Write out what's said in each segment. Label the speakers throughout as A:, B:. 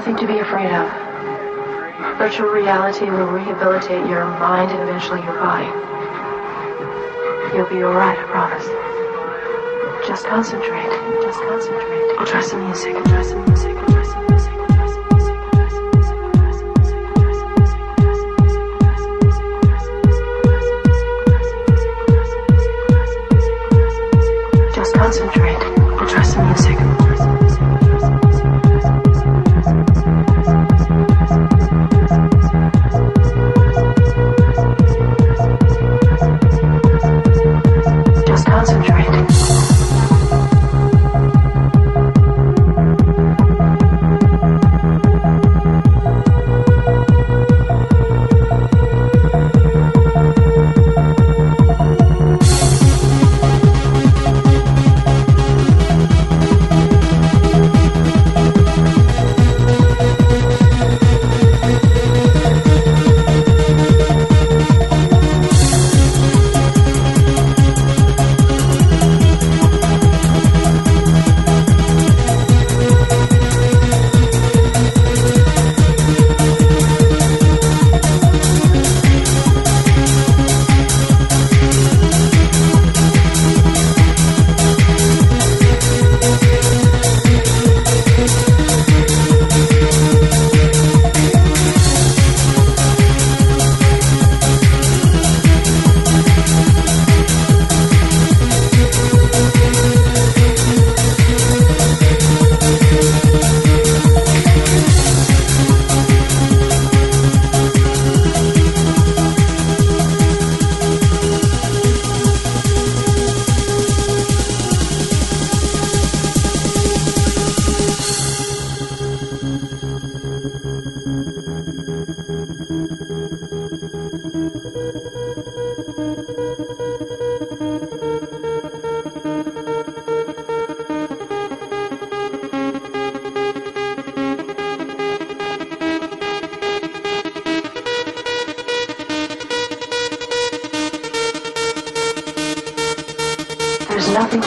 A: nothing to be afraid of. Virtual reality will rehabilitate your mind and eventually your body. You'll be alright, I promise. Just concentrate. Just concentrate. I'll try some music. I'll try some music.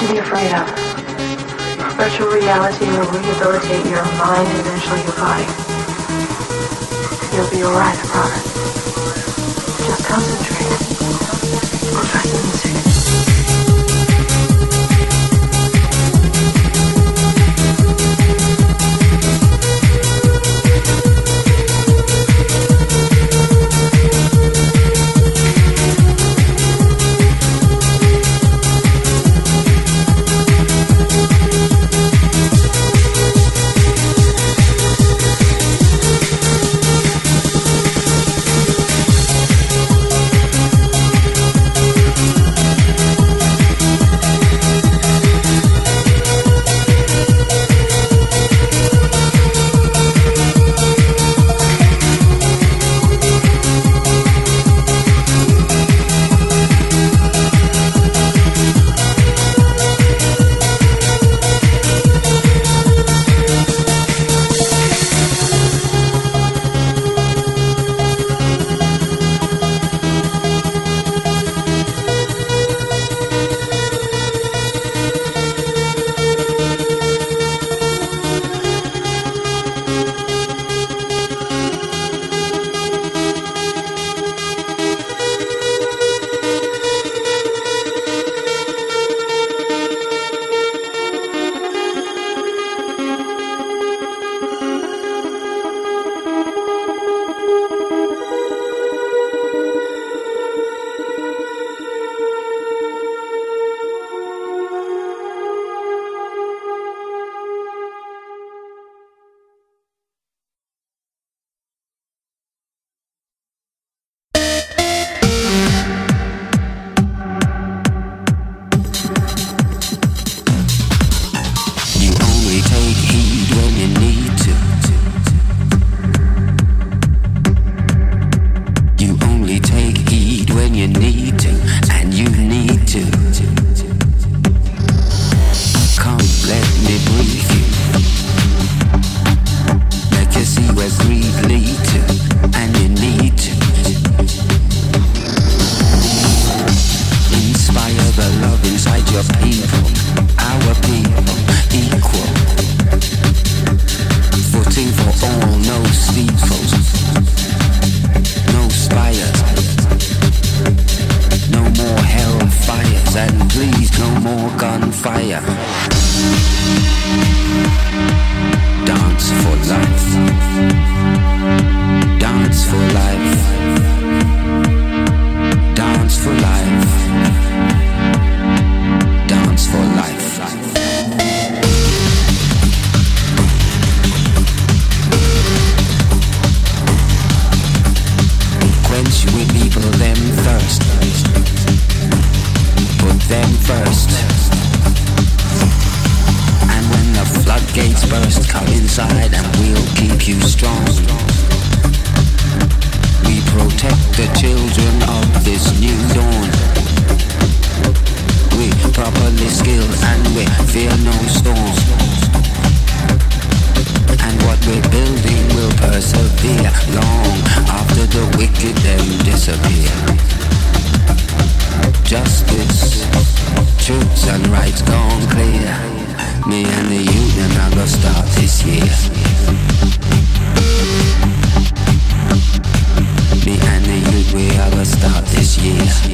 A: To be afraid of. Virtual reality will rehabilitate your mind and eventually your body. You'll be alright, I promise.
B: First. And when the floodgates burst, come inside and we'll keep you strong. We protect the children of this new dawn. We properly skilled and we fear no storm. And what we're building will persevere long after the wicked them disappear. Justice, truths and rights gone clear. Me and the union are gonna start this year. Me and the youth, we are gonna start this year.